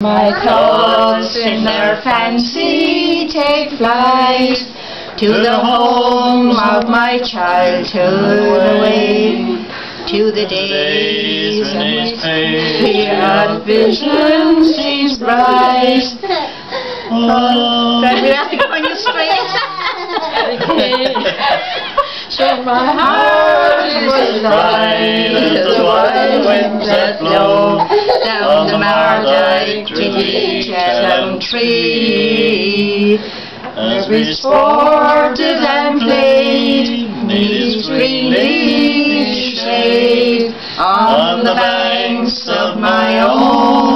My thoughts in their fancy take flight to the home of my childhood. away, to the days when the vision seems bright. Oh, then we have to go on your street. so my heart is light as the wild winds that blow Mardyke chestnut tree. Every sported and played neath green leaves shade on the banks of my own